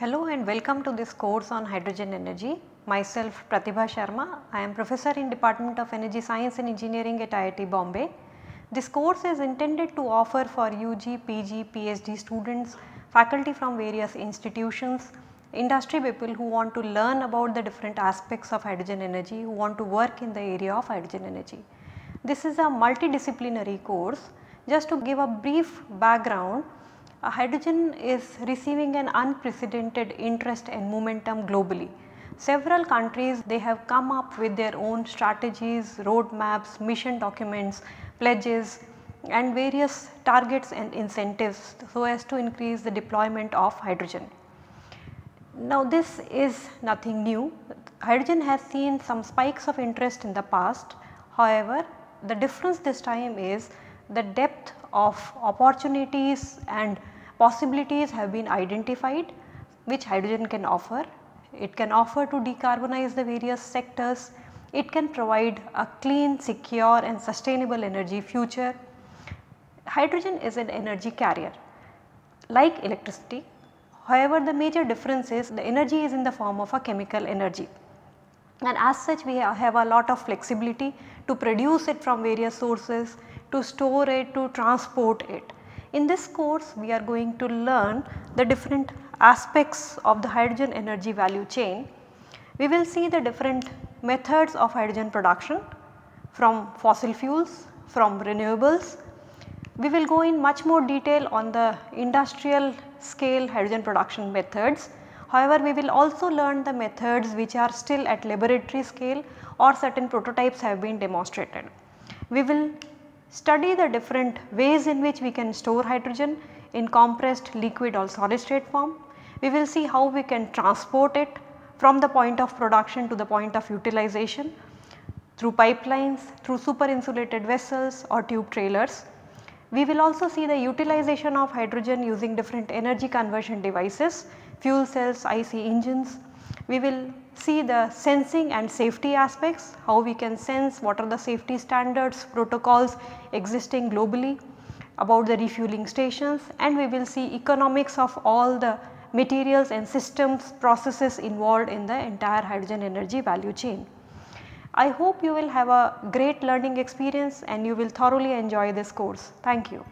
Hello and welcome to this course on hydrogen energy. Myself Pratibha Sharma. I am professor in Department of Energy Science and Engineering at IIT Bombay. This course is intended to offer for UG, PG, PhD students, faculty from various institutions, industry people who want to learn about the different aspects of hydrogen energy, who want to work in the area of hydrogen energy. This is a multidisciplinary course. Just to give a brief background, hydrogen is receiving an unprecedented interest and momentum globally. Several countries they have come up with their own strategies, roadmaps, mission documents, pledges and various targets and incentives so as to increase the deployment of hydrogen. Now this is nothing new. Hydrogen has seen some spikes of interest in the past. However, the difference this time is the depth of opportunities and possibilities have been identified which hydrogen can offer. It can offer to decarbonize the various sectors, it can provide a clean, secure and sustainable energy future. Hydrogen is an energy carrier like electricity. However, the major difference is the energy is in the form of a chemical energy and as such we have a lot of flexibility to produce it from various sources, to store it, to transport it. In this course we are going to learn the different aspects of the hydrogen energy value chain. We will see the different methods of hydrogen production from fossil fuels, from renewables. We will go in much more detail on the industrial scale hydrogen production methods. However, we will also learn the methods which are still at laboratory scale or certain prototypes have been demonstrated. We will study the different ways in which we can store hydrogen in compressed liquid or solid state form. We will see how we can transport it from the point of production to the point of utilization through pipelines, through super insulated vessels or tube trailers. We will also see the utilization of hydrogen using different energy conversion devices, fuel cells, IC engines. We will see the sensing and safety aspects, how we can sense, what are the safety standards, protocols existing globally about the refueling stations and we will see economics of all the materials and systems processes involved in the entire hydrogen energy value chain. I hope you will have a great learning experience and you will thoroughly enjoy this course. Thank you.